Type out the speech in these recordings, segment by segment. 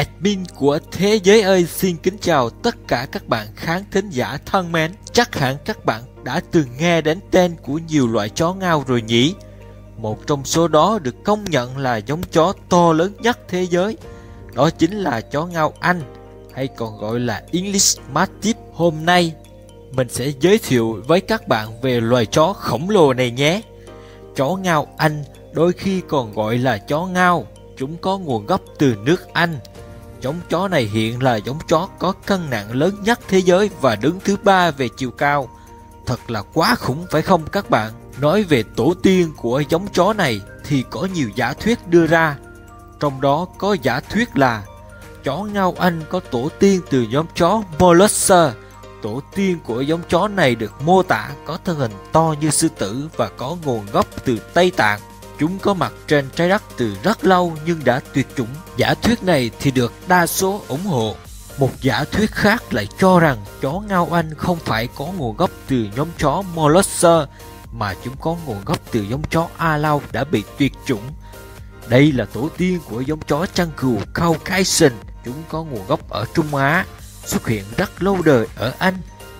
admin của Thế giới ơi, xin kính chào tất cả các bạn khán thính giả thân mến. Chắc hẳn các bạn đã từng nghe đến tên của nhiều loại chó ngao rồi nhỉ? Một trong số đó được công nhận là giống chó to lớn nhất thế giới. Đó chính là chó ngao Anh, hay còn gọi là English Mastiff. Hôm nay, mình sẽ giới thiệu với các bạn về loài chó khổng lồ này nhé. Chó ngao Anh đôi khi còn gọi là chó ngao. Chúng có nguồn gốc từ nước Anh. Giống chó này hiện là giống chó có cân nặng lớn nhất thế giới và đứng thứ ba về chiều cao. Thật là quá khủng, phải không các bạn? Nói về tổ tiên của giống chó này thì có nhiều giả thuyết đưa ra. Trong đó có giả thuyết là chó ngao Anh có tổ tiên từ nhóm chó Molosser. Tổ tiên của giống chó này được mô tả có thân hình to như sư tử và có nguồn gốc từ Tây Tạng. Chúng có mặt trên trái đất từ rất lâu nhưng đã tuyệt chủng. Giả thuyết này thì được đa số ủng hộ. Một giả thuyết khác lại cho rằng chó ngao Anh không phải có nguồn gốc từ nhóm chó Molosser mà chúng có nguồn gốc từ giống chó A Lao đã bị tuyệt chủng. Đây là tổ tiên của giống chó chăn cừu Caucasian. Chúng có nguồn gốc ở Trung Á, xuất hiện rất lâu đời ở Anh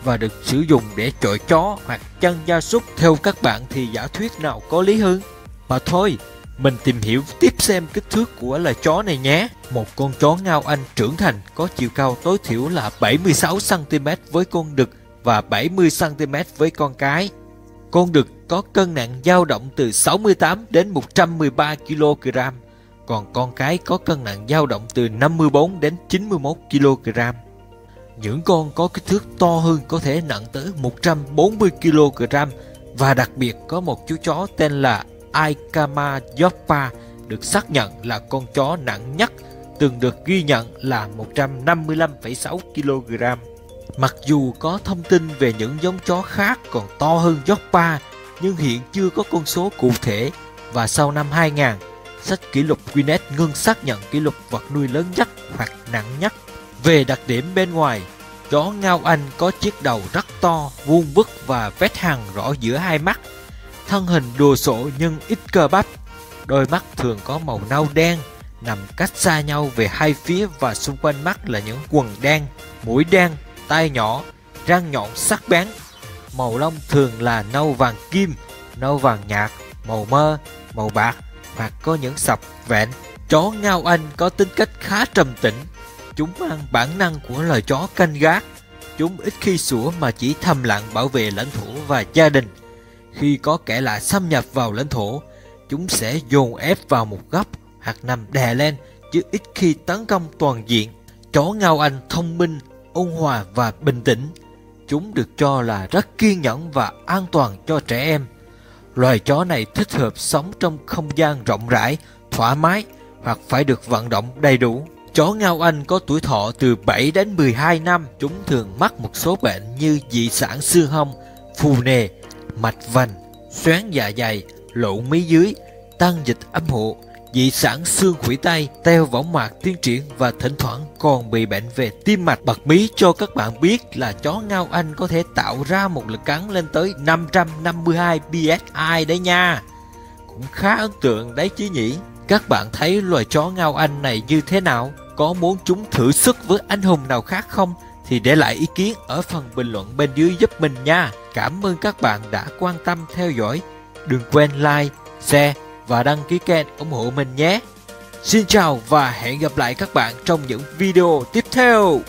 và được sử dụng để chọi chó hoặc chăn gia súc. Theo các bạn thì giả thuyết nào có lý hơn? Mà thôi, mình tìm hiểu tiếp xem kích thước của loài chó này nhé. Một con chó ngao Anh trưởng thành có chiều cao tối thiểu là 76cm với con đực và 70cm với con cái. Con đực có cân nặng dao động từ 68 đến 113 kg, còn con cái có cân nặng dao động từ 54 đến 91 kg. Những con có kích thước to hơn có thể nặng tới 140 kg và đặc biệt có một chú chó tên là Aikama Yoppa được xác nhận là con chó nặng nhất từng được ghi nhận là 155,6 kg. Mặc dù có thông tin về những giống chó khác còn to hơn Yoppa nhưng hiện chưa có con số cụ thể và sau năm 2000, sách kỷ lục Guinness ngưng xác nhận kỷ lục vật nuôi lớn nhất hoặc nặng nhất. Về đặc điểm bên ngoài, chó ngao Anh có chiếc đầu rất to, vuông vức và vết hằn rõ giữa hai mắt. Thân hình đồ sộ nhưng ít cơ bắp. Đôi mắt thường có màu nâu đen, nằm cách xa nhau về hai phía và xung quanh mắt là những quần đen, mũi đen, tai nhỏ, răng nhọn sắc bén. Màu lông thường là nâu vàng kim, nâu vàng nhạt, màu mơ, màu bạc hoặc có những sọc vẹn. Chó ngao Anh có tính cách khá trầm tĩnh. Chúng mang bản năng của loài chó canh gác. Chúng ít khi sủa mà chỉ thầm lặng bảo vệ lãnh thổ và gia đình. Khi có kẻ lạ xâm nhập vào lãnh thổ, chúng sẽ dồn ép vào một góc hoặc nằm đè lên chứ ít khi tấn công toàn diện. Chó ngao Anh thông minh, ôn hòa và bình tĩnh. Chúng được cho là rất kiên nhẫn và an toàn cho trẻ em. Loài chó này thích hợp sống trong không gian rộng rãi, thoải mái hoặc phải được vận động đầy đủ. Chó ngao Anh có tuổi thọ từ 7 đến 12 năm. Chúng thường mắc một số bệnh như dị sản xương hông, phù nề, mạch vành, xoán dạ dày, lộ mí dưới, tăng dịch âm hộ, dị sản xương khuỷu tay, teo võng mạc tiến triển và thỉnh thoảng còn bị bệnh về tim mạch. Bật mí cho các bạn biết là chó ngao Anh có thể tạo ra một lực cắn lên tới 552 psi đấy nha. Cũng khá ấn tượng đấy chứ nhỉ. Các bạn thấy loài chó ngao Anh này như thế nào? Có muốn chúng thử sức với anh hùng nào khác không? Thì để lại ý kiến ở phần bình luận bên dưới giúp mình nha. Cảm ơn các bạn đã quan tâm theo dõi. Đừng quên like, share và đăng ký kênh ủng hộ mình nhé. Xin chào và hẹn gặp lại các bạn trong những video tiếp theo.